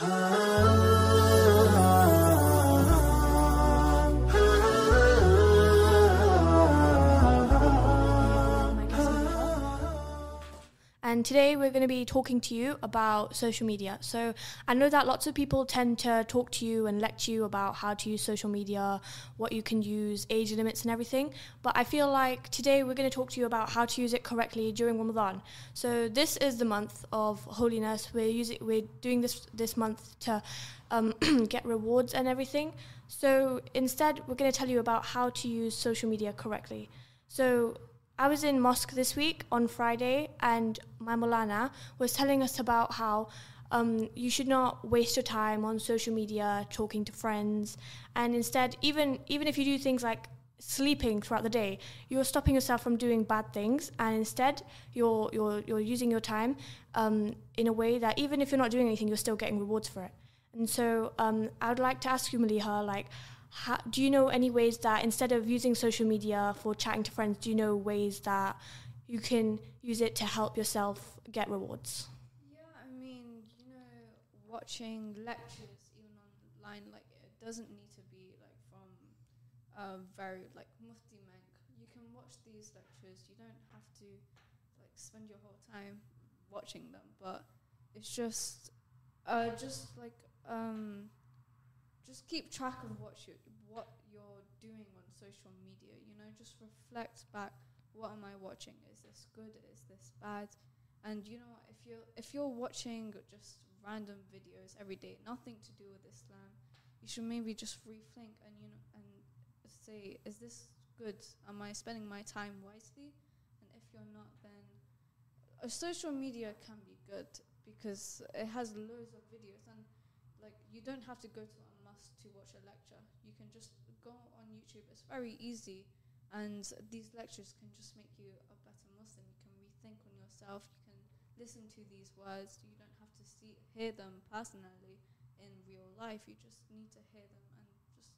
Ah. And today we're going to be talking to you about social media. So I know that lots of people tend to talk to you and lecture you about how to use social media, what you can use, age limits, and everything. But I feel like today we're going to talk to you about how to use it correctly during Ramadan. So this is the month of holiness. We're using, we're doing this this month to um, get rewards and everything. So instead, we're going to tell you about how to use social media correctly. So I was in mosque this week on Friday, and my Molana was telling us about how um, you should not waste your time on social media talking to friends, and instead, even even if you do things like sleeping throughout the day, you're stopping yourself from doing bad things, and instead, you're you're you're using your time um, in a way that even if you're not doing anything, you're still getting rewards for it. And so, um, I would like to ask you, Maliha, like how, do you know any ways that instead of using social media for chatting to friends, do you know ways that you can use it to help yourself get rewards? Yeah, I mean, you know, watching lectures even online, like it doesn't need to be like from a very like Mufti Menk. You can watch these lectures. You don't have to like spend your whole time watching them, but it's just uh just like um just keep track of what you what you're doing on social media. You know, just reflect back. What am I watching? Is this good? Is this bad? And you know, if you're if you're watching just random videos every day, nothing to do with Islam, you should maybe just rethink and you know and say, is this good? Am I spending my time wisely? And if you're not, then uh, social media can be good because it has loads of videos and like you don't have to go to to watch a lecture. You can just go on YouTube. It's very easy, and these lectures can just make you a better Muslim. You can rethink on yourself. You can listen to these words. You don't have to see hear them personally in real life. You just need to hear them and just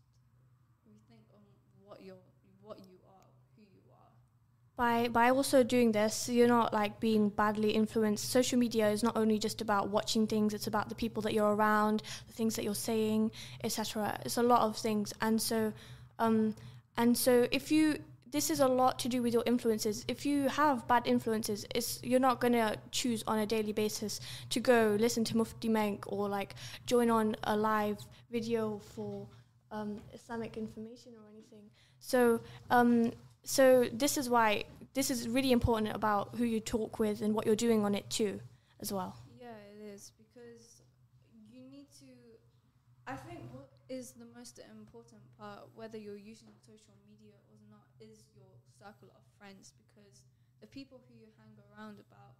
rethink on what you're what you are by by also doing this you're not like being badly influenced. Social media is not only just about watching things it's about the people that you're around the things that you're saying etc it's a lot of things. And so um and so if you this is a lot to do with your influences. If you have bad influences it's you're not going to choose on a daily basis to go listen to mufti menk or like join on a live video for um, islamic information or anything so um, so this is why this is really important about who you talk with and what you're doing on it too, as well. Yeah, it is because you need to. I think what is the most important part, whether you're using social media or not, is your circle of friends because the people who you hang around about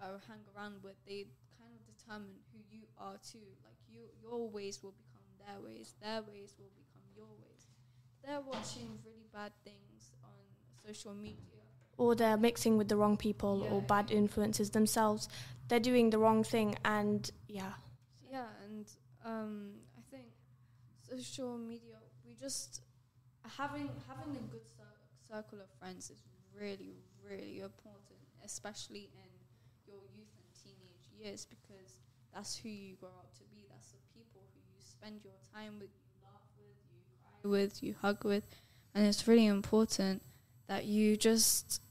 or hang around with, they kind of determine who you are too. Like you, your ways will become their ways, their ways will become your ways. They're watching really bad things on social media. Or they're mixing with the wrong people yeah. or bad influences themselves. They're doing the wrong thing, and yeah. Yeah, and um, I think social media, we just having having a good cir- circle of friends is really, really important, especially in your youth and teenage years, because that's who you grow up to be. That's the people who you spend your time with, you laugh with, you cry with, you hug with, and it's really important that you just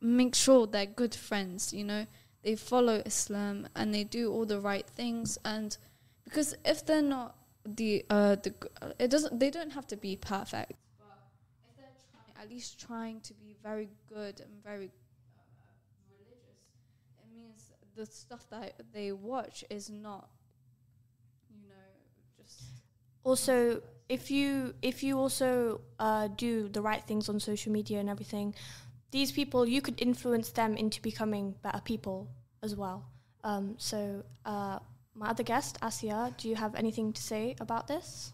make sure they're good friends, you know, they follow Islam and they do all the right things. And because if they're not the uh the uh, it doesn't they don't have to be perfect. But if they're at least trying to be very good and very uh, religious it means the stuff that they watch is not also if you if you also uh, do the right things on social media and everything, these people you could influence them into becoming better people as well. Um, so uh, my other guest, Asia, do you have anything to say about this?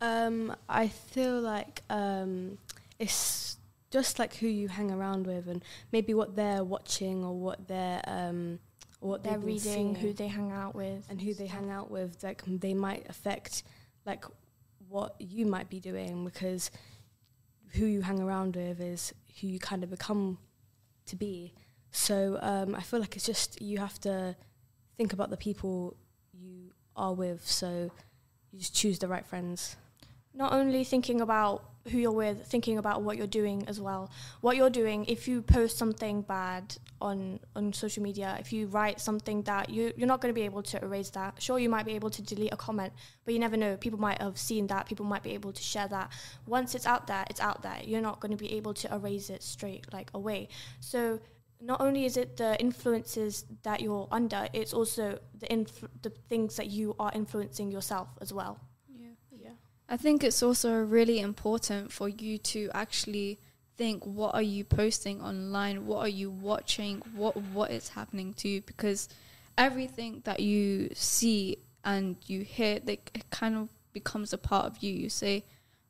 Um, I feel like um, it's just like who you hang around with, and maybe what they're watching or what they're um, what they're reading, who they hang out with, and who they hang out with. Like they might affect like what you might be doing because who you hang around with is who you kind of become to be. So um, I feel like it's just you have to think about the people you are with. So you just choose the right friends. not only thinking about who you're with, thinking about what you're doing as well. What you're doing, if you post something bad on on social media, if you write something that you you're not going to be able to erase that. Sure, you might be able to delete a comment, but you never know. People might have seen that. People might be able to share that. Once it's out there, it's out there. You're not going to be able to erase it straight like away. So not only is it the influences that you're under, it's also the inf- the things that you are influencing yourself as well. I think it's also really important for you to actually think what are you posting online, what are you watching, what what is happening to you? Because everything that you see and you hear it kind of becomes a part of you. You say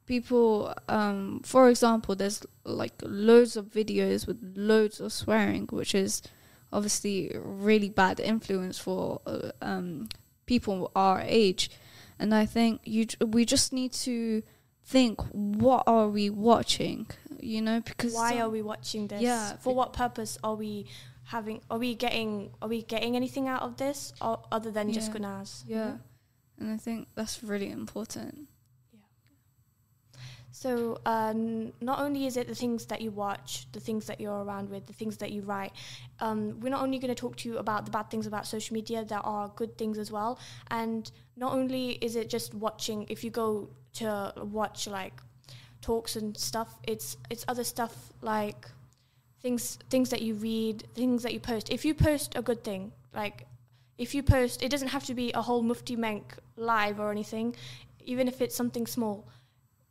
people um for example there's like loads of videos with loads of swearing which is obviously really bad influence for uh, um people our age and I think you we just need to think what are we watching, you know, because why are we watching this? Yeah, for what purpose are we having are we getting are we getting anything out of this or other than just Yeah. gunas yeah, and I think that's really important. So um, not only is it the things that you watch the things that you're around with the things that you write um, we're not only going to talk to you about the bad things about social media there are good things as well. And not only is it just watching if you go to watch like talks and stuff it's it's other stuff like things things that you read things that you post. If you post a good thing like if you post it doesn't have to be a whole mufti menk live or anything even if it's something small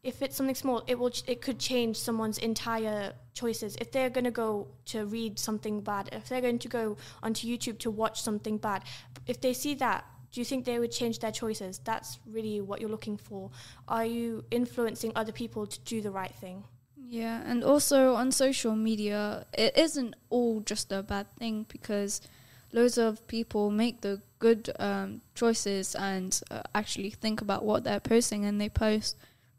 if it's something small it will it could change someone's entire choices. If they're going to go to read something bad if they're going to go onto youtube to watch something bad if they see that do you think they would change their choices? That's really what you're looking for. Are you influencing other people to do the right thing? Yeah, and also on social media, it isn't all just a bad thing because loads of people make the good um, choices and uh, actually think about what they're posting, and they post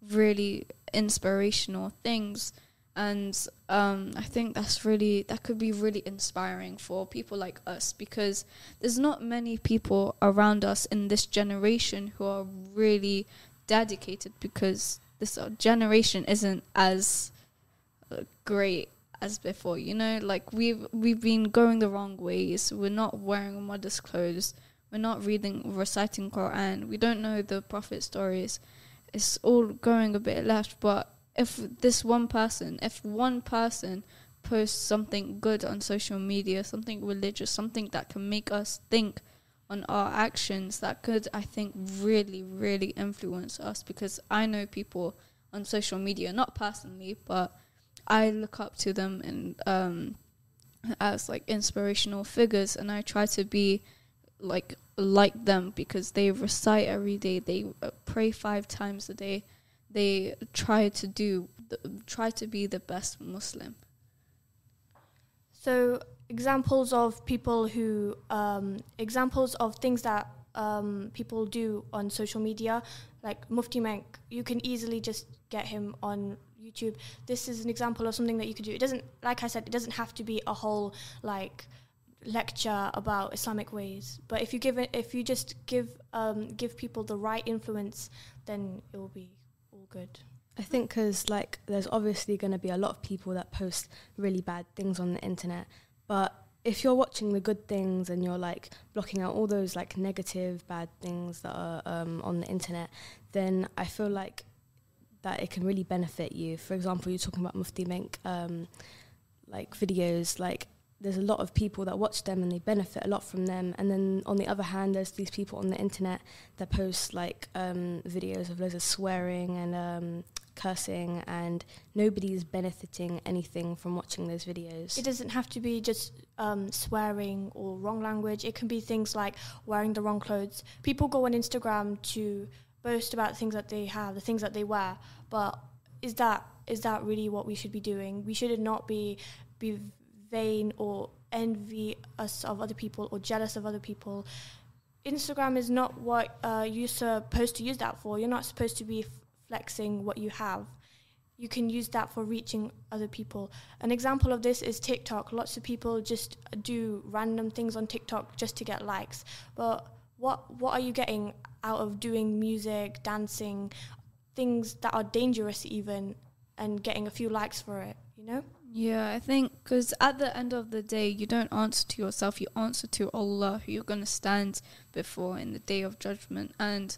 really inspirational things. And um, I think that's really that could be really inspiring for people like us because there's not many people around us in this generation who are really dedicated because this generation isn't as uh, great as before you know? Like we've we've been going the wrong ways. We're not wearing modest clothes. We're not reading reciting quran. We don't know the prophet stories it's all going a bit left but if this one person if one person posts something good on social media something religious something that can make us think on our actions that could i think really really influence us because i know people on social media not personally but I look up to them and um, as like inspirational figures, and I try to be like like them because they recite every day, they uh, pray five times a day, they try to do try to be the best Muslim. So examples of people who um, examples of things that um, people do on social media, like Mufti Menk, you can easily just get him on YouTube. This is an example of something that you could do. It doesn't, like I said, it doesn't have to be a whole like lecture about Islamic ways. But if you give it, if you just give um, give people the right influence, then it will be all good. I think because like there's obviously going to be a lot of people that post really bad things on the internet, but if you're watching the good things and you're like blocking out all those like negative bad things that are um, on the internet, then I feel like that it can really benefit you. For example, you're talking about Mufti Menk, um, like videos, like there's a lot of people that watch them and they benefit a lot from them. And then on the other hand, there's these people on the internet that post like um, videos of loads of swearing and um, cursing, and nobody's benefiting anything from watching those videos. It doesn't have to be just um, swearing or wrong language. It can be things like wearing the wrong clothes. People go on Instagram to boast about things that they have, the things that they wear. But is that is that really what we should be doing? We should not be be vain or envy us of other people or jealous of other people. Instagram is not what uh, you're supposed to use that for. You're not supposed to be flexing what you have. You can use that for reaching other people. An example of this is TikTok. Lots of people just do random things on TikTok just to get likes. But what what are you getting out of doing music, dancing, things that are dangerous even, and getting a few likes for it? You know. Yeah, I think because at the end of the day, you don't answer to yourself, you answer to Allah, who you're going to stand before in the day of judgment. And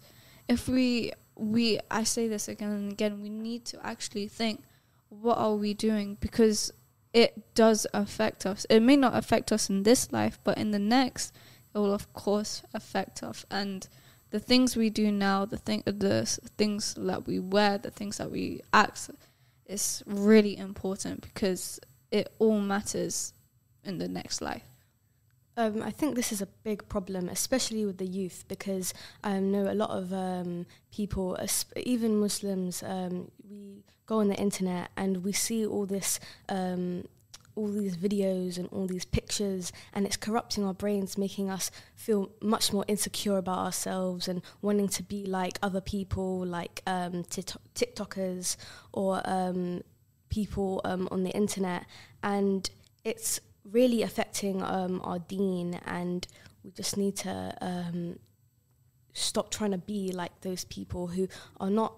if we, we, I say this again and again, we need to actually think, what are we doing? Because it does affect us. It may not affect us in this life, but in the next, it will of course affect us. And the things we do now, the thing, the things that we wear, the things that we act is really important because it all matters in the next life. Um, I think this is a big problem, especially with the youth, because I know a lot of um, people, even Muslims, um, we go on the internet and we see all this um, all these videos and all these pictures and it's corrupting our brains making us feel much more insecure about ourselves and wanting to be like other people like um, tiktokers or um, people um, on the internet. And it's really affecting um, our deen, and we just need to um, stop trying to be like those people who are not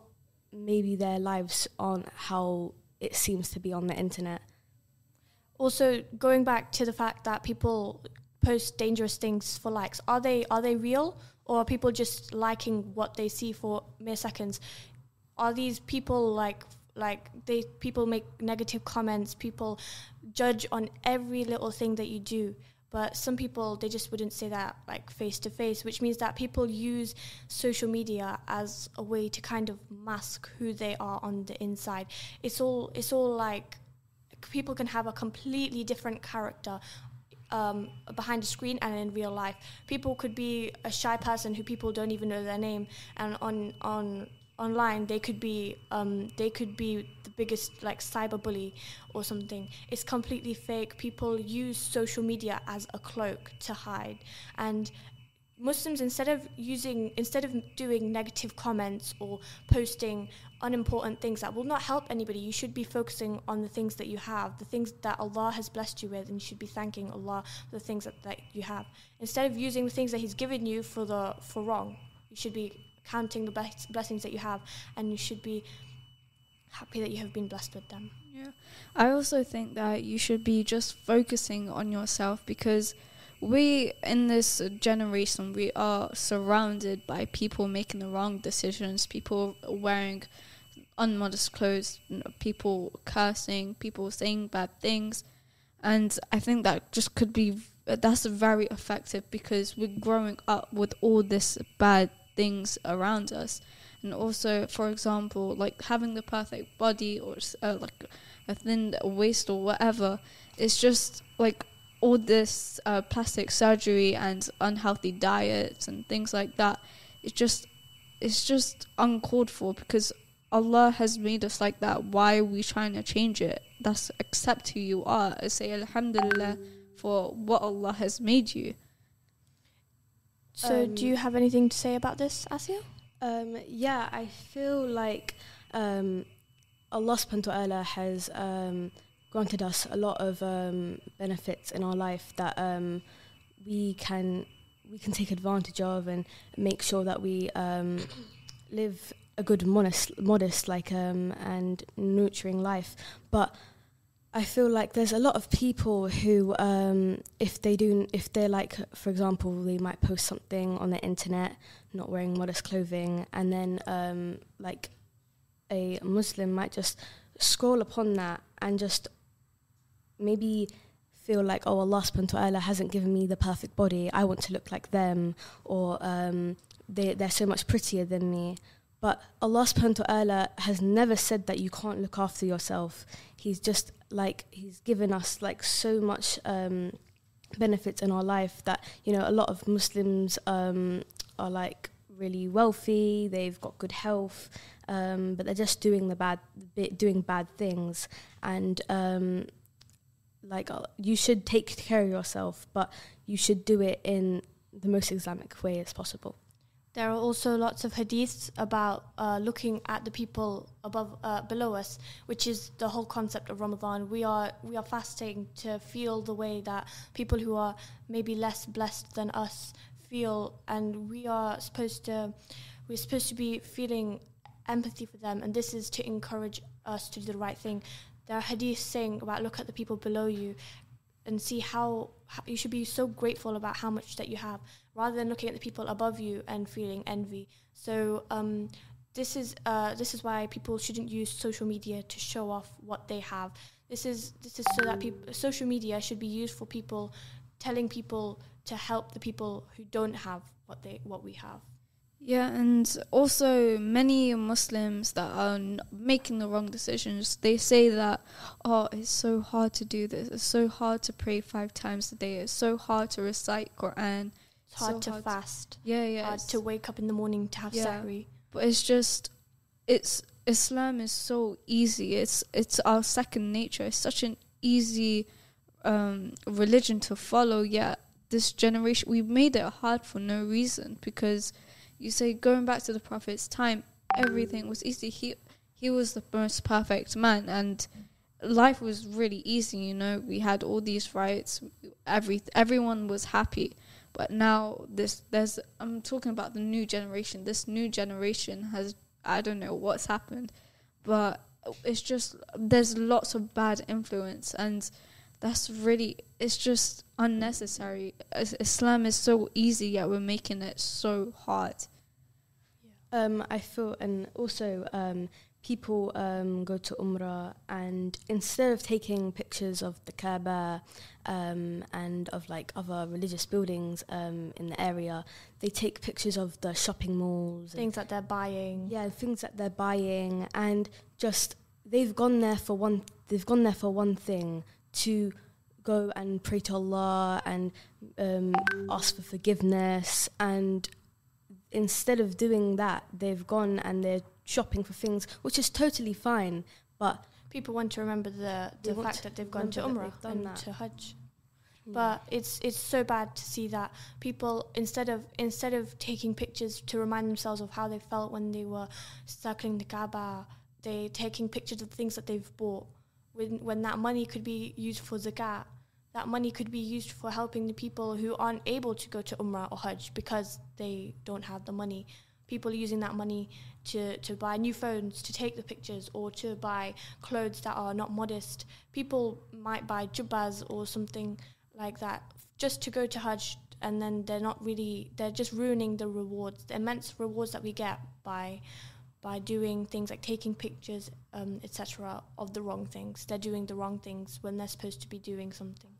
maybe their lives aren't how it seems to be on the internet also going back to the fact that people post dangerous things for likes are they are they real? Or are people just liking what they see for mere seconds? Are these people like like they people make negative comments people judge on every little thing that you do. But some people they just wouldn't say that like face to face which means that people use social media as a way to kind of mask who they are on the inside. It's all it's all like people can have a completely different character um, behind the screen and in real life. People could be a shy person who people don't even know their name, and on on online they could be um, they could be the biggest like cyber bully or something. It's completely fake. People use social media as a cloak to hide, and Muslims instead of using instead of doing negative comments or posting unimportant things that will not help anybody, you should be focusing on the things that you have, the things that Allah has blessed you with, and you should be thanking Allah for the things that, that you have. Instead of using the things that He's given you for the for wrong, you should be counting the blessings that you have, and you should be happy that you have been blessed with them. Yeah, I also think that you should be just focusing on yourself because we in this generation we are surrounded by people making the wrong decisions people wearing unmodest clothes people cursing people saying bad things. And i think that just could be that's very effective because we're growing up with all this bad things around us. And also for example like having the perfect body or uh, like a thin waist or whatever it's just like all this uh, plastic surgery and unhealthy diets and things like that it's just it's just uncalled for because Allah has made us like that. Why are we trying to change it? That's accept who you are. I say Alhamdulillah for what Allah has made you. So, um, do you have anything to say about this, Asia? Um, yeah, I feel like um, Allah subhanahu wa ta'ala has um, granted us a lot of um, benefits in our life that um, we can we can take advantage of and make sure that we um, live a good modest modest like um, and nurturing life. But I feel like there's a lot of people who, um, if they do, if they're like, for example, they might post something on the internet, not wearing modest clothing, and then um, like a Muslim might just scroll upon that and just maybe feel like, oh, Allah subhanahu wa ta'ala hasn't given me the perfect body. I want to look like them, or um, they, they're so much prettier than me. But Allah subhanahu wa ta'ala has never said that you can't look after yourself. He's just like, He's given us like so much um, benefits in our life that, you know, a lot of Muslims um, are like really wealthy, they've got good health, um, but they're just doing the bad, doing bad things. And, um, like uh, you should take care of yourself, but you should do it in the most Islamic way as possible. There are also lots of hadiths about uh, looking at the people above, uh, below us, which is the whole concept of Ramadan. We are we are fasting to feel the way that people who are maybe less blessed than us feel and we are supposed to we're supposed to be feeling empathy for them and this is to encourage us to do the right thing there are saying about look at the people below you and see how, how you should be so grateful about how much that you have rather than looking at the people above you and feeling envy. So um, this is uh, this is why people shouldn't use social media to show off what they have. This is this is so that people social media should be used for people telling people to help the people who don't have what they what we have Yeah, and also many Muslims that are n- making the wrong decisions, they say that, oh, it's so hard to do this. It's so hard to pray five times a day. It's so hard to recite Quran. it's hard So to hard to- fast Yeah, yeah. hard to wake up in the morning to have Yeah. sahri but it's just, it's Islam is so easy. It's it's our second nature. It's such an easy um, religion to follow. Yet this generation, we made it hard for no reason because you say going back to the prophet's time, everything was easy. He he was the most perfect man, and life was really easy. You know, we had all these rights. Every everyone was happy. But now this there's I'm talking about the new generation. This new generation has I don't know what's happened, but it's just there's lots of bad influence and that's really it's just unnecessary. Islam is so easy yet we're making it so hard. Um, I feel, and also um, people um, go to Umrah, and instead of taking pictures of the Kaaba um, and of like other religious buildings um, in the area, they take pictures of the shopping malls, and, things that they're buying yeah, things that they're buying, and just they've gone there for one. They've gone there for one thing to go and pray to Allah and um, ask for forgiveness and instead of doing that, they've gone and they're shopping for things, which is totally fine. But people want to remember the, the fact that they've gone to Umrah and that. to Hajj. Hmm. But it's it's so bad to see that people instead of instead of taking pictures to remind themselves of how they felt when they were circling the Kaaba, they taking pictures of things that they've bought. When when that money could be used for zakat, that money could be used for helping the people who aren't able to go to Umrah or Hajj because they don't have the money. People using that money to, to buy new phones, to take the pictures, or to buy clothes that are not modest. People might buy jubbas or something like that just to go to Hajj, and then they're not really, they're just ruining the rewards, the immense rewards that we get by by doing things like taking pictures, um, etc., of the wrong things. They're doing the wrong things when they're supposed to be doing something.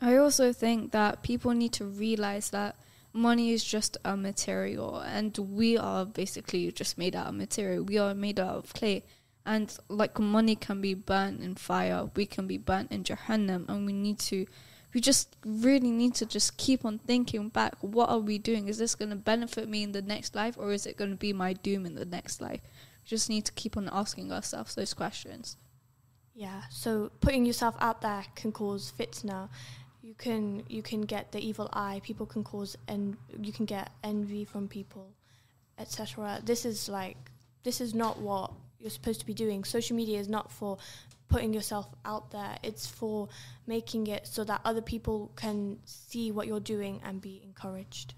I also think that people need to realize that money is just a material and we are basically just made out of material. We are made out of clay. And like money can be burnt in fire, we can be burnt in Jahannam and we need to we just really need to just keep on thinking back what are we doing? Is this gonna benefit me in the next life or is it gonna be my doom in the next life? We just need to keep on asking ourselves those questions. Yeah, so putting yourself out there can cause fitna. You can you can get the evil eye. People can cause and you can get envy from people, etc. This is like this is not what you're supposed to be doing. Social media is not for putting yourself out there. It's for making it so that other people can see what you're doing and be encouraged.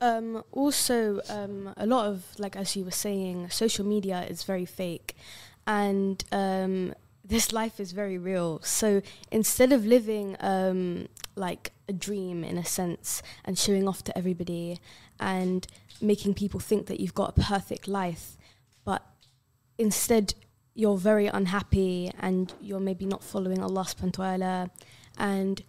Um, also, um, a lot of, like as you were saying, social media is very fake, and um, this life is very real. So instead of living um, like a dream in a sense and showing off to everybody and making people think that you've got a perfect life, but instead you're very unhappy and you're maybe not following Allah subhanahu wa ta'ala and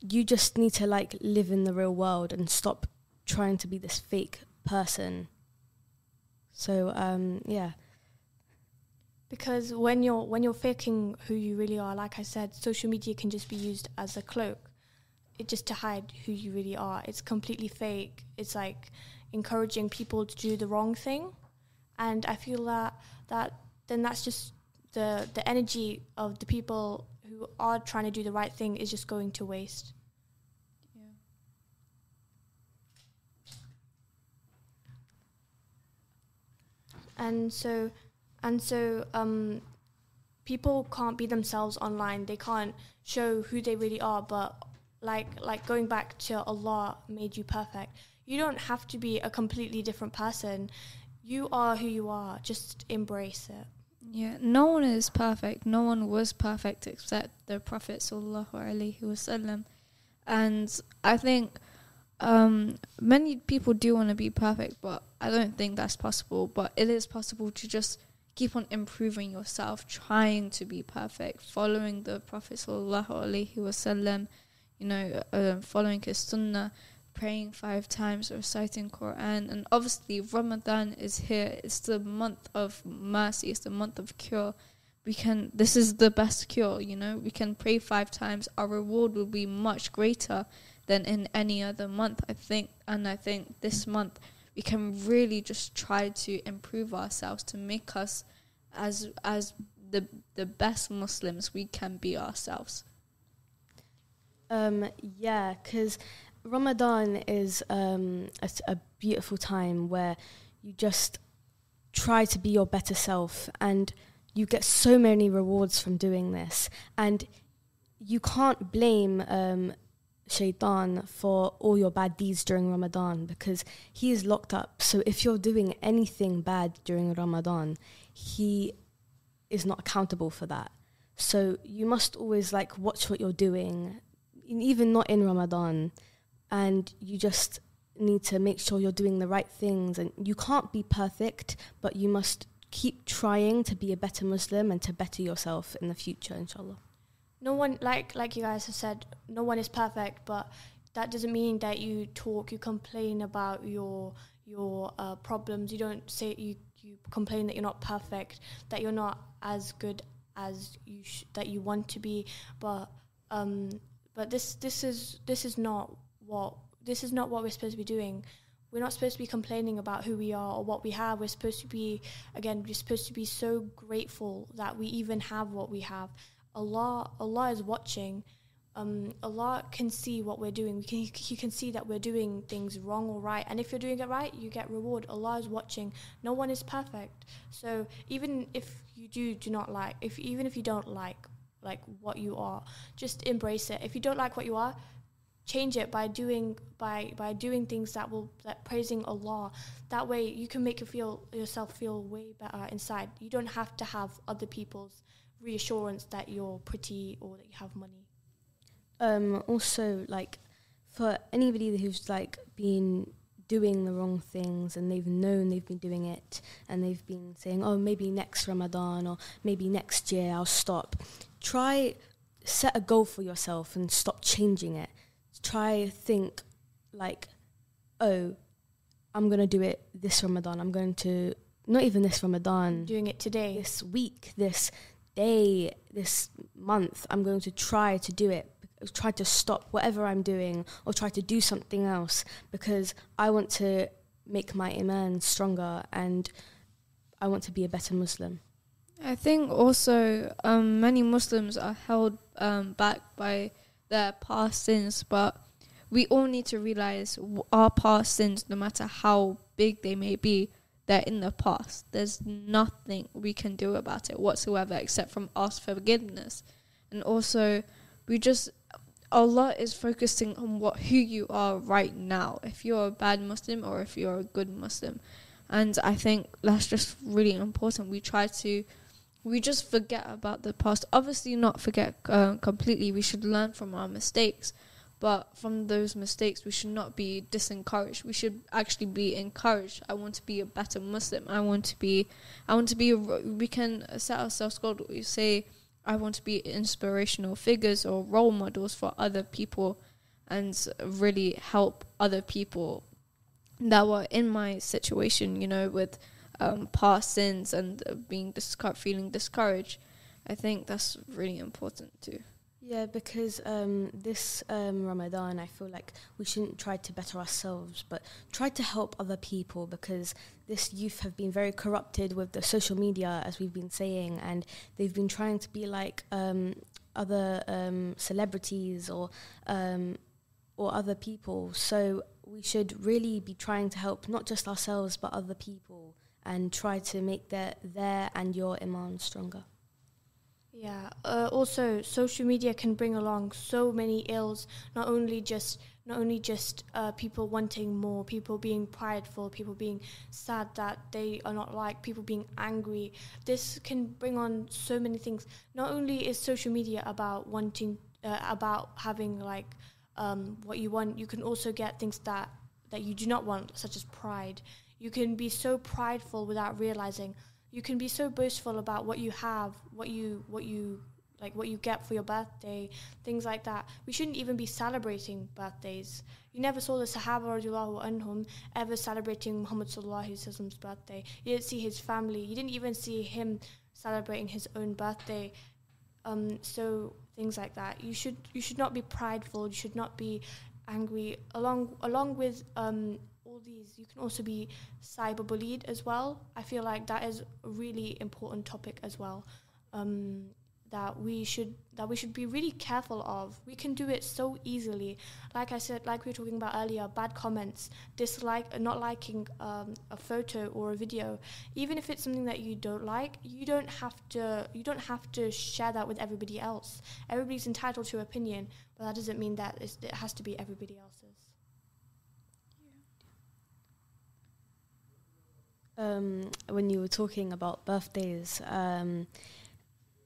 you just need to like live in the real world and stop trying to be this fake person. So um, yeah, because when you're when you're faking who you really are like i said social media can just be used as a cloak it just to hide who you really are. It's completely fake. It's like encouraging people to do the wrong thing. And i feel that that then that's just the the energy of the people who are trying to do the right thing is just going to waste. Yeah. and so and so um, people can't be themselves online they can't show who they really are but like like going back to Allah made you perfect. You don't have to be a completely different person. You are who you are. Just embrace it. Yeah, no one is perfect. No one was perfect except the Prophet sallallahu alaihi wasallam. And I think um, many people do want to be perfect, but I don't think that's possible. But it is possible to just keep on improving yourself, trying to be perfect, following the Prophet sallallahu alaihi wasallam, you know, uh, following his sunnah, praying five times, reciting Quran, and obviously Ramadan is here. It's the month of mercy. It's the month of cure. We can. This is the best cure. You know, we can pray five times. Our reward will be much greater than in any other month. I think, and I think this month we can really just try to improve ourselves to make us as as the the best Muslims we can be ourselves. Um, yeah, because Ramadan is um, a, a beautiful time where you just try to be your better self and you get so many rewards from doing this. And you can't blame um, shaitan for all your bad deeds during Ramadan because he is locked up. So if you're doing anything bad during Ramadan, he is not accountable for that. So you must always like watch what you're doing, even not in Ramadan, and you just need to make sure you're doing the right things. And you can't be perfect, but you must keep trying to be a better Muslim and to better yourself in the future, inshallah no one like like you guys have said no one is perfect but that doesn't mean that you talk you complain about your your uh, problems. You don't say you you complain that you're not perfect that you're not as good as you that you want to be. But um but this this is this is not what this is not what we're supposed to be doing. We're not supposed to be complaining about who we are or what we have. We're supposed to be again we're supposed to be so grateful that we even have what we have Allah Allah is watching. Um, Allah can see what we're doing. We can, he can see that we're doing things wrong or right. And if you're doing it right, you get reward. Allah is watching. No one is perfect. So even if you do do not like, if even if you don't like like what you are, just embrace it. If you don't like what you are, change it by doing by by doing things that will that praising Allah. That way you can make you feel yourself feel way better inside. You don't have to have other people's reassurance that you're pretty or that you have money. Um, also, like for anybody who's like been doing the wrong things and they've known they've been doing it and they've been saying, oh, maybe next Ramadan or maybe next year I'll stop. Try set a goal for yourself and stop changing it. Try think like, oh, I'm gonna do it this Ramadan. I'm going to not even this Ramadan. Doing it today. This week. This day, this month, I'm going to try to do it, try to stop whatever I'm doing or try to do something else because I want to make my iman stronger and I want to be a better Muslim. I think also um, many Muslims are held um, back by their past sins, but we all need to realize our past sins, no matter how big they may be, they're in the past. There's nothing we can do about it whatsoever except from ask forgiveness. And also, we just Allah is focusing on what who you are right now. If you're a bad Muslim or if you're a good Muslim, and I think that's just really important. We try to, we just forget about the past. Obviously, not forget uh, completely. We should learn from our mistakes, but from those mistakes, we should not be disencouraged. We should actually be encouraged. I want to be a better Muslim. I want to be, I want to be, we can set ourselves goals. We say, I want to be inspirational figures or role models for other people and really help other people that were in my situation, you know, with um, past sins and being discour- feeling discouraged. I think that's really important too. Yeah, because um, this um, Ramadan, I feel like we shouldn't try to better ourselves, but try to help other people because this youth have been very corrupted with the social media, as we've been saying, and they've been trying to be like um, other um, celebrities or um, or other people. So we should really be trying to help not just ourselves but other people and try to make their their and your iman stronger. Yeah. Uh, also, social media can bring along so many ills. Not only just not only just uh, people wanting more, people being prideful, people being sad that they are not liked, people being angry. This can bring on so many things. Not only is social media about wanting, uh, about having like um, what you want, you can also get things that that you do not want, such as pride. You can be so prideful without realizing. You can be so boastful about what you have, what you what you like what you get for your birthday, things like that. We shouldn't even be celebrating birthdays. You never saw the Sahaba radiallahu anhum ever celebrating Muhammad sallallahu birthday. You didn't see his family. You didn't even see him celebrating his own birthday. Um, so things like that. You should you should not be prideful. You should not be angry. Along along with um, these, you can also be cyberbullied as well. I feel like that is a really important topic as well. Um, that we should that we should be really careful of. We can do it so easily. Like I said, like we were talking about earlier, bad comments, dislike, not liking um, a photo or a video, even if it's something that you don't like, you don't have to you don't have to share that with everybody else. Everybody's entitled to opinion, but that doesn't mean that it has to be everybody else's. Um, when you were talking about birthdays, um,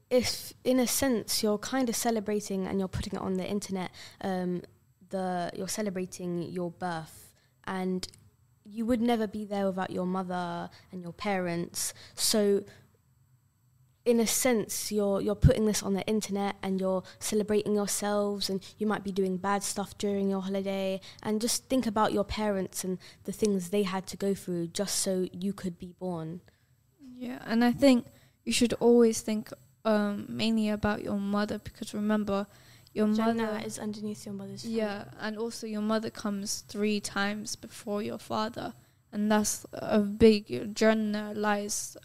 if in a sense you're kind of celebrating and you're putting it on the internet, um, the you're celebrating your birth, and you would never be there without your mother and your parents. So, in a sense, you're you're putting this on the internet and you're celebrating yourselves, and you might be doing bad stuff during your holiday. And just think about your parents and the things they had to go through just so you could be born. Yeah, and I think you should always think um, mainly about your mother because remember, your Jannah mother is underneath your mother's feet. Yeah, and also your mother comes three times before your father, and that's a big Jannah lies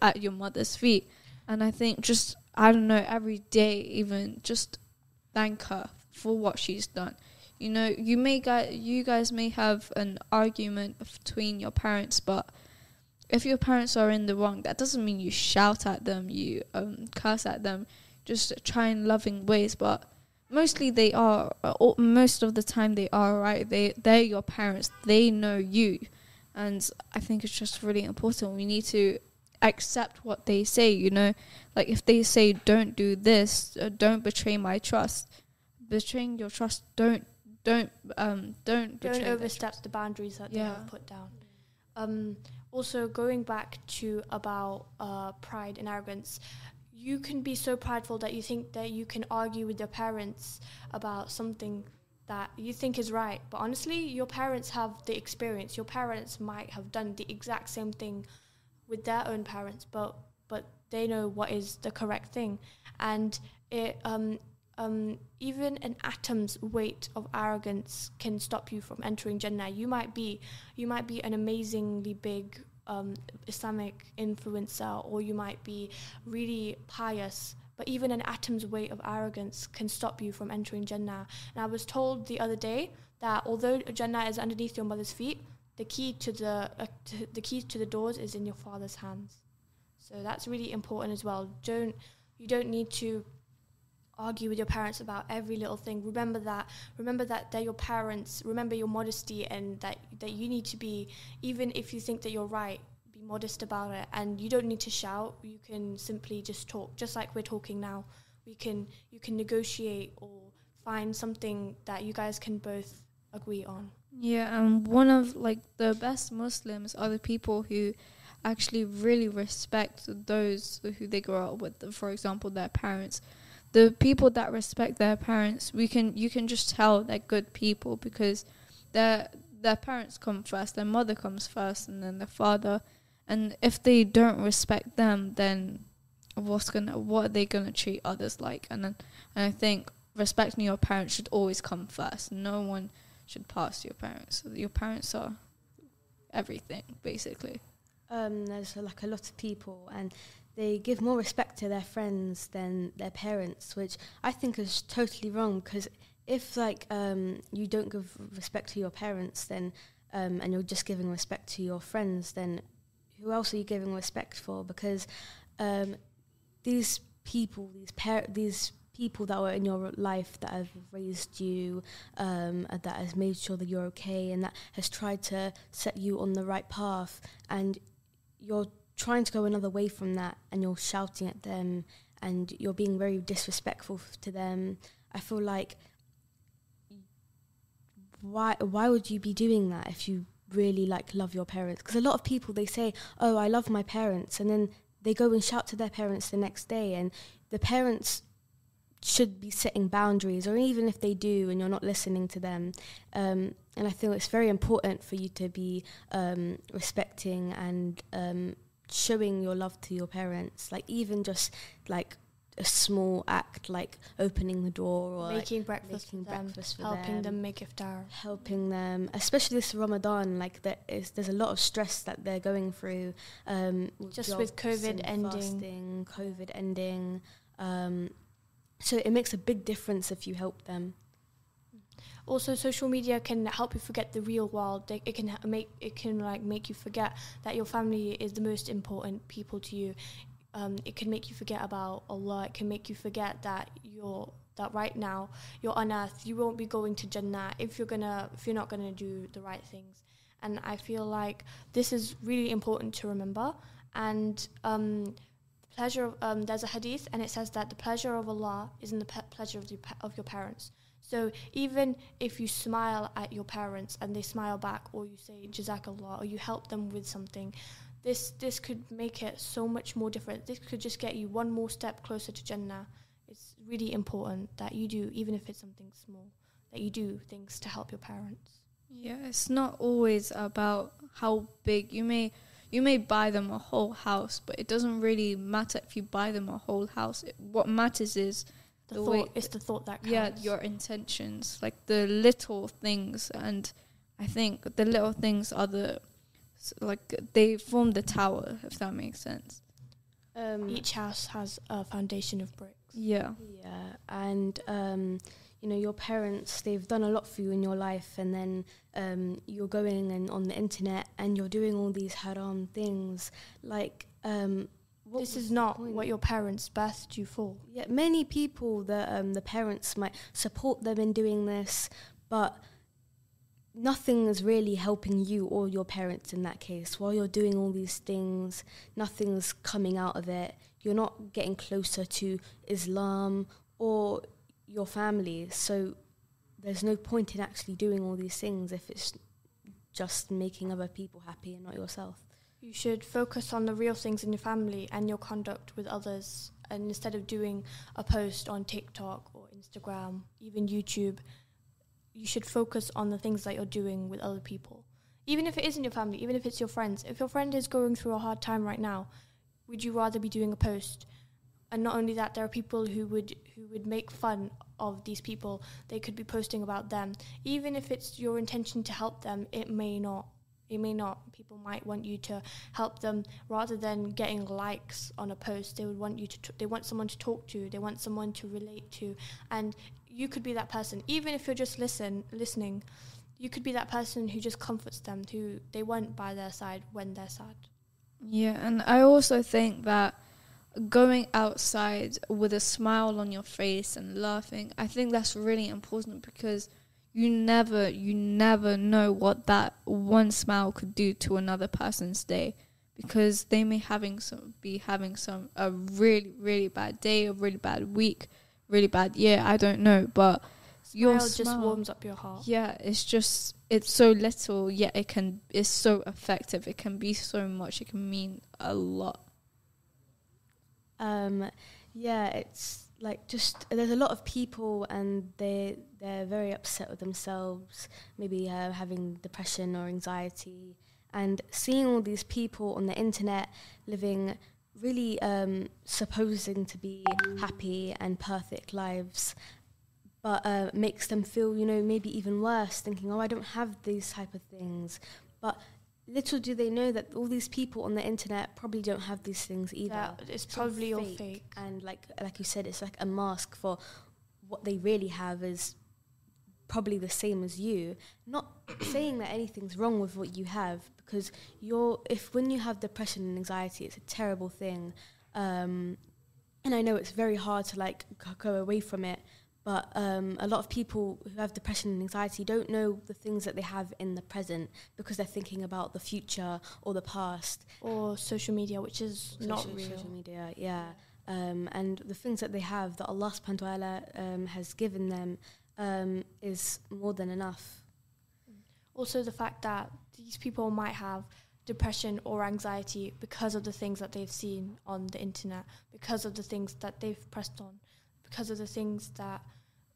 at your mother's feet. And I think just I don't know every day, even just thank her for what she's done. You know, you may guys, you guys may have an argument between your parents, but if your parents are in the wrong, that doesn't mean you shout at them, you um, curse at them. Just try in loving ways, but mostly they are. uh, Most of the time they are right. They they're your parents. They know you, and I think it's just really important. We need to accept what they say. You know, like if they say don't do this, uh, don't betray my trust. Betraying your trust, don't don't um don't betray don't overstep the boundaries that they have put down. Um, also, going back to about uh, pride and arrogance, you can be so prideful that you think that you can argue with your parents about something that you think is right. But honestly, your parents have the experience. Your parents might have done the exact same thing with their own parents, but but they know what is the correct thing, and it um, um, even an atom's weight of arrogance can stop you from entering Jannah. You might be, you might be an amazingly big um, Islamic influencer, or you might be really pious. But even an atom's weight of arrogance can stop you from entering Jannah. And I was told the other day that although Jannah is underneath your mother's feet, the key to the uh, to, the key to the doors is in your father's hands. So that's really important as well. Don't you don't need to argue with your parents about every little thing. Remember that. Remember that they're your parents. Remember your modesty and that that you need to be even if you think that you're right, be modest about it. And you don't need to shout. You can simply just talk, just like we're talking now. We can you can negotiate or find something that you guys can both agree on. Yeah, and one of like the best Muslims are the people who actually really respect those who they grow up with. For example, their parents. The people that respect their parents, we can you can just tell they're good people because their their parents come first, their mother comes first, and then their father. And if they don't respect them, then what's gonna what are they gonna treat others like? And then and I think respecting your parents should always come first. No one should pass to your parents. Your parents are everything, basically. Um, there's like a lot of people, and they give more respect to their friends than their parents, which I think is totally wrong. Because if like um, you don't give respect to your parents, then um, and you're just giving respect to your friends, then who else are you giving respect for? Because um, these people, these par- these people that were in your life that have raised you, um, that has made sure that you're okay, and that has tried to set you on the right path, and you're trying to go another way from that, and you're shouting at them, and you're being very disrespectful to them. I feel like why why would you be doing that if you really like love your parents because a lot of people they say oh i love my parents and then they go and shout to their parents the next day and the parents should be setting boundaries or even if they do and you're not listening to them um, and i feel it's very important for you to be um, respecting and um, showing your love to your parents like even just like a small act like opening the door or like, making breakfast making for them, breakfast for helping them. them make iftar. helping them, especially this Ramadan. Like there is, there's a lot of stress that they're going through. Um, Just with COVID ending. fasting, COVID ending. Um, so it makes a big difference if you help them. Also, social media can help you forget the real world. It can make it can like make you forget that your family is the most important people to you. Um, it can make you forget about Allah. It can make you forget that you're that right now you're on earth. You won't be going to Jannah if you're gonna if you're not gonna do the right things. And I feel like this is really important to remember. And um, pleasure of, um, there's a hadith and it says that the pleasure of Allah is in the pleasure of, the, of your parents. So even if you smile at your parents and they smile back, or you say Jazakallah, or you help them with something, this this could make it so much more different. This could just get you one more step closer to Jannah. It's really important that you do, even if it's something small, that you do things to help your parents. Yeah, it's not always about how big you may you may buy them a whole house, but it doesn't really matter if you buy them a whole house. It, what matters is The, The thought way- it's the thought that counts. yeah your intentions, like the little things, and I think the little things are the like they form the tower, if that makes sense. Um, Each house has a foundation of bricks. Yeah, Yeah, and um, you know your parents they've done a lot for you in your life, and then um, you're going and on the internet and you're doing all these haram things. Like um, what this is not what your parents birthed you for. Yeah, many people the um, the parents might support them in doing this, but nothing is really helping you or your parents in that case. While you're doing all these things, nothing's coming out of it. You're not getting closer to Islam or your family. So there's no point in actually doing all these things if it's just making other people happy and not yourself. You should focus on the real things in your family and your conduct with others. And instead of doing a post on TikTok or Instagram, even YouTube, you should focus on the things that you're doing with other people. Even if it isn't your family, even if it's your friends. If your friend is going through a hard time right now, would you rather be doing a post? And not only that, there are people who would who would make fun of these people. They could be posting about them. Even if it's your intention to help them, it may not it may not. People might want you to help them rather than getting likes on a post. They would want you to. T- they want someone to talk to. They want someone to relate to, and you could be that person. Even if you're just listen listening, you could be that person who just comforts them. Who they want by their side when they're sad. yeah, and I also think that going outside with a smile on your face and laughing, I think that's really important because you never you never know what that one smile could do to another person's day because they may having some be having some a really really bad day a really bad week really bad year i don't know but your Smile just warms up your heart. yeah it's just it's so little yet it can it's so effective. It can be so much. It can mean a lot Um, yeah, it's like just there's a lot of people and they they're very upset with themselves, maybe uh, having depression or anxiety, and seeing all these people on the internet living really um, supposing to be happy and perfect lives. But uh, makes them feel, you know, maybe even worse, thinking, "Oh, I don't have these type of things." But little do they know that all these people on the internet probably don't have these things either it's it's probably all fake. and like like you said it's like a mask for what they really have is probably the same as you not saying that anything's wrong with what you have because you're if when you have depression and anxiety it's a terrible thing um, and I know it's very hard to like go away from it. But um, a lot of people who have depression and anxiety don't know the things that they have in the present because they're thinking about the future or the past. or social media, which is not social, real. social media, yeah. Um, and the things that they have that Allah subhanahu wa ta'ala um, has given them um, is more than enough. Also, the fact that these people might have depression or anxiety because of the things that they've seen on the internet, because of the things that they've pressed on, because of the things that,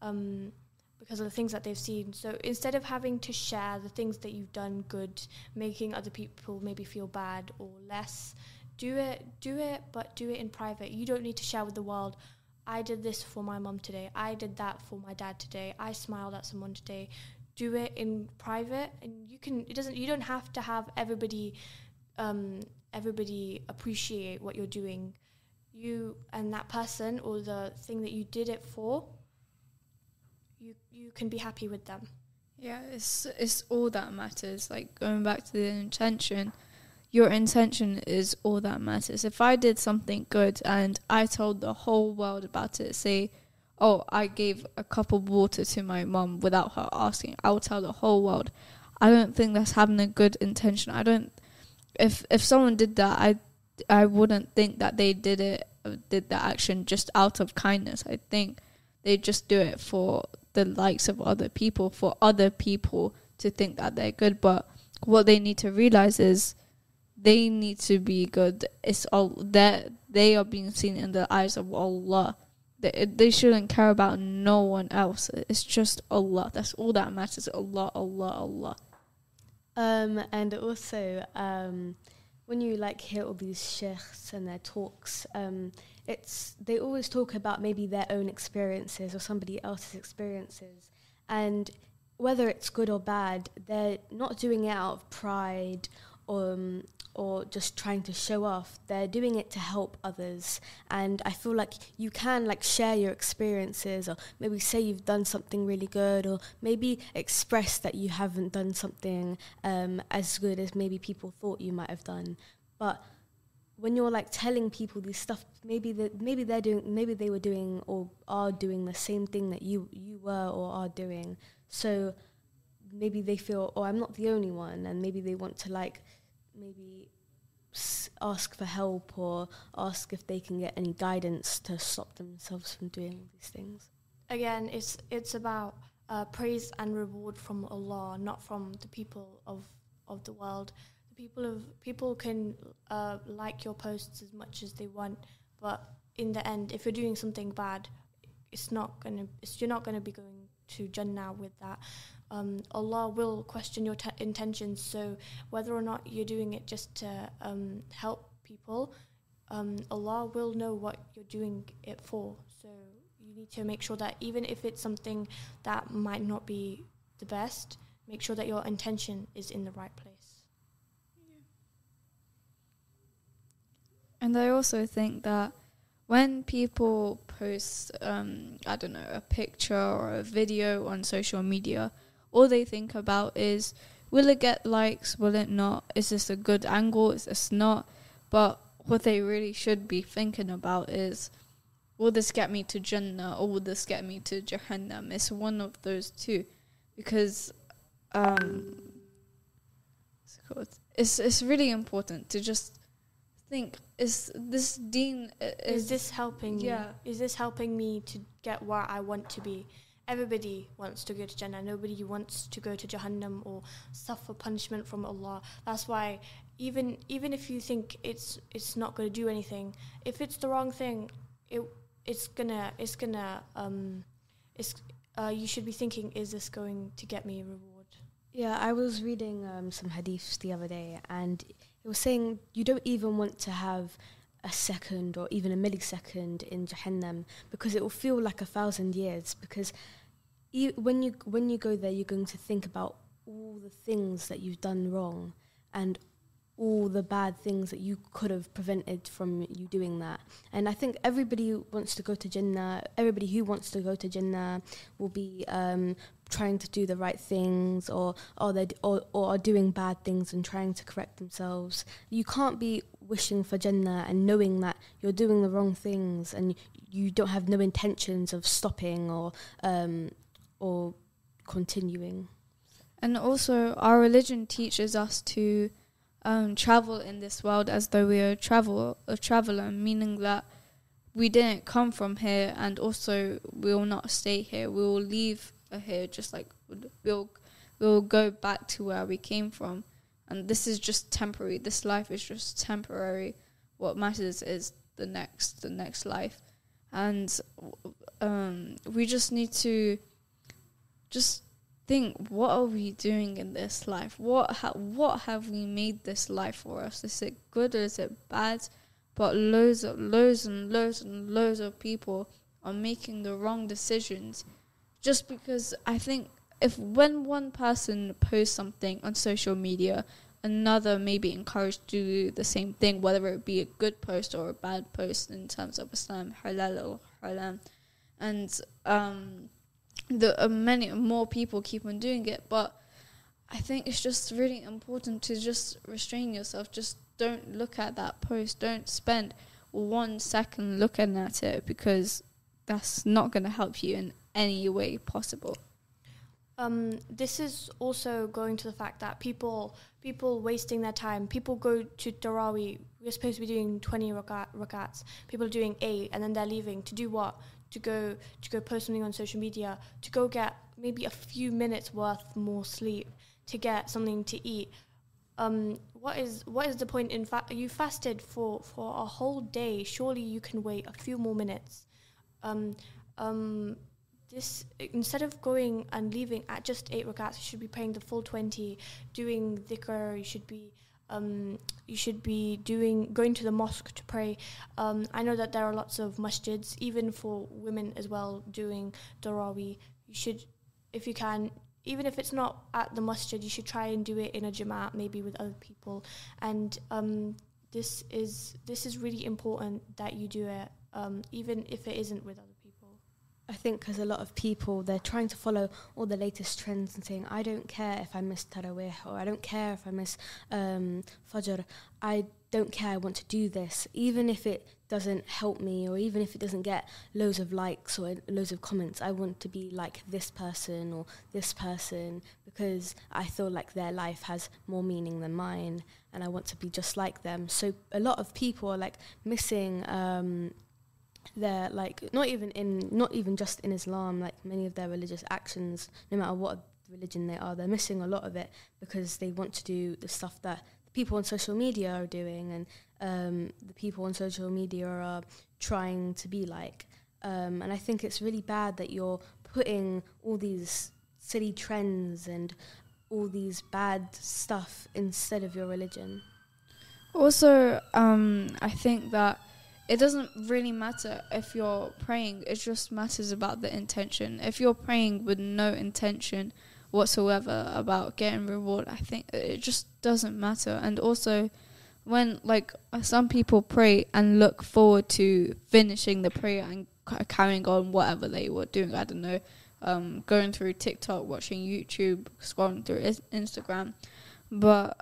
um, because of the things that they've seen. So instead of having to share the things that you've done good, making other people maybe feel bad or less, do it, do it, but do it in private. You don't need to share with the world. I did this for my mum today. I did that for my dad today. I smiled at someone today do it in private and you can it doesn't you don't have to have everybody um everybody appreciate what you're doing you and that person or the thing that you did it for you you can be happy with them Yeah, it's it's all that matters. Like going back to the intention, your intention is all that matters. If I did something good and I told the whole world about it, say, oh, I gave a cup of water to my mum without her asking, I will tell the whole world. I don't think that's having a good intention. I don't. If if someone did that, I I wouldn't think that they did it did that action just out of kindness. I think they just do it for the likes of other people, for other people to think that they're good. But what they need to realize is they need to be good. It's all that they are being seen in the eyes of Allah. They, they shouldn't care about no one else. It's just Allah. That's all that matters. Allah, Allah, Allah. Um, and also, um, when you like hear all these sheikhs and their talks, um, it's they always talk about maybe their own experiences or somebody else's experiences, and whether it's good or bad, they're not doing it out of pride or um, or just trying to show off. They're doing it to help others, and I feel like you can like share your experiences, or maybe say you've done something really good, or maybe express that you haven't done something um, as good as maybe people thought you might have done. But when you're like telling people these stuff, maybe that maybe they're doing, maybe they were doing or are doing the same thing that you you were or are doing. So maybe they feel, oh, I'm not the only one, and maybe they want to like maybe ask for help or ask if they can get any guidance to stop themselves from doing all these things. again it's it's about uh, praise and reward from Allah not from the people of of the world the people of people can uh, like your posts as much as they want but in the end if you're doing something bad it's not gonna it's, you're not gonna be going to Jannah with that um, Allah will question your te- intentions. So whether or not you're doing it just to um, help people um, Allah will know what you're doing it for. So you need to make sure that even if it's something that might not be the best, make sure that your intention is in the right place. And I also think that when people post, um, I don't know, a picture or a video on social media, all they think about is will it get likes, will it not? Is this a good angle, is this not? But what they really should be thinking about is will this get me to Jannah or will this get me to Jahannam? It's one of those two. Because um what's it called? It's it's really important to just think is this deen uh, Is this helping me? yeah. Is this helping me to get where I want to be? Everybody wants to go to Jannah. Nobody wants to go to Jahannam or suffer punishment from Allah. That's why even even if you think it's it's not going to do anything, if it's the wrong thing, it it's gonna it's gonna um it's uh, you should be thinking, is this going to get me a reward? Yeah, I was reading um, some hadiths the other day, and it was saying you don't even want to have a second or even a millisecond in Jahannam because it will feel like a thousand years. Because you, when you when you go there, you're going to think about all the things that you've done wrong and all the bad things that you could have prevented from you doing that. And I think everybody who wants to go to Jannah, everybody who wants to go to Jannah will be um, trying to do the right things or or they or, or are doing bad things and trying to correct themselves. You can't be wishing for Jannah and knowing that you're doing the wrong things and you don't have no intentions of stopping or um, or continuing. And also, our religion teaches us to um, travel in this world as though we are a travel a traveler, meaning that we didn't come from here, and also we will not stay here. We will leave here, just like we'll we'll go back to where we came from, and this is just temporary. This life is just temporary. What matters is the next, the next life, and um, we just need to just think what are we doing in this life what ha- what have we made this life for us is it good or is it bad but loads of loads and loads and loads of people are making the wrong decisions just because i think if when one person posts something on social media another may be encouraged to do the same thing whether it be a good post or a bad post in terms of islam halal or haram. And um the uh, many more people keep on doing it but i think it's just really important to just restrain yourself. Just don't look at that post. Don't spend one second looking at it because that's not going to help you in any way possible um, this is also going to the fact that people people wasting their time. People go to Tarawih. We're supposed to be doing 20 rakat, rakats. People are doing eight, and then they're leaving to do what? to go to go post something on social media, to go get maybe a few minutes worth more sleep, to get something to eat. Um, what is what is the point in fact you fasted for for a whole day surely you can wait a few more minutes um, um, this instead of going and leaving at just eight rakats you should be praying the full 20 doing dhikr you should be um, you should be doing going to the mosque to pray. Um, I know that there are lots of masjids, even for women as well, doing Tarawih. You should, if you can, even if it's not at the masjid, you should try and do it in a jamaat, maybe with other people. And um, this is this is really important that you do it, um, even if it isn't with other I think because a lot of people they're trying to follow all the latest trends and saying I don't care if I miss Tarawih or I don't care if I miss um, Fajr. I don't care. I want to do this, even if it doesn't help me or even if it doesn't get loads of likes or loads of comments. I want to be like this person or this person because I feel like their life has more meaning than mine, and I want to be just like them. So a lot of people are like missing. Um, they're like not even in not even just in Islam like many of their religious actions no matter what religion they are they're missing a lot of it because they want to do the stuff that the people on social media are doing and um, the people on social media are trying to be like. Um, and I think it's really bad that you're putting all these silly trends and all these bad stuff instead of your religion. Also um, I think that it doesn't really matter if you're praying, it just matters about the intention. If you're praying with no intention whatsoever about getting reward, I think it just doesn't matter. And also, when like some people pray and look forward to finishing the prayer and carrying on whatever they were doing, I don't know, um, going through TikTok, watching YouTube, scrolling through Instagram, but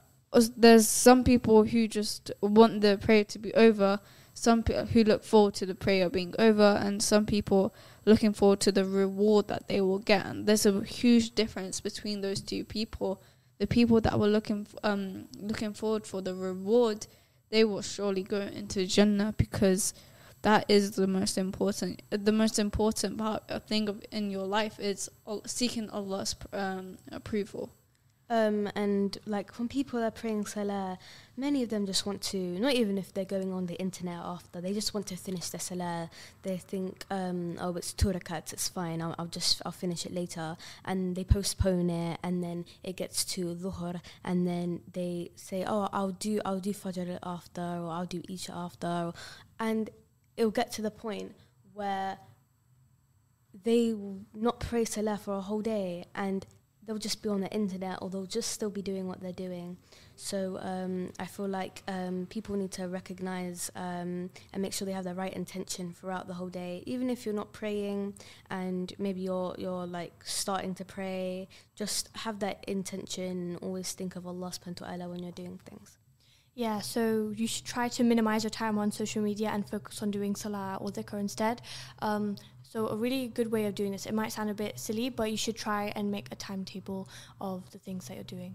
there's some people who just want the prayer to be over some people who look forward to the prayer being over and some people looking forward to the reward that they will get. And there's a huge difference between those two people. The people that were looking f- um looking forward for the reward they will surely go into jannah because that is the most important the most important part thing of in your life is seeking Allah's um, approval um, and like when people are praying salah, many of them just want to, not even if they're going on the internet after, they just want to finish the salah. They think, um, oh, it's two rakats, it's fine, I'll, I'll, just, I'll finish it later. And they postpone it, and then it gets to dhuhr, and then they say, oh, I'll do, I'll do fajr after, or I'll do isha after. And it'll get to the point where they will not pray salah for a whole day, and they'll just be on the internet or they'll just still be doing what they're doing. So um, I feel like um, people need to recognize um, and make sure they have the right intention throughout the whole day. Even if you're not praying and maybe you're you're like starting to pray, just have that intention. Always think of Allah subhanahu wa ta'ala when you're doing things. Yeah, so you should try to minimize your time on social media and focus on doing salah or dhikr instead. Um, so a really good way of doing this, it might sound a bit silly, but you should try and make a timetable of the things that you're doing.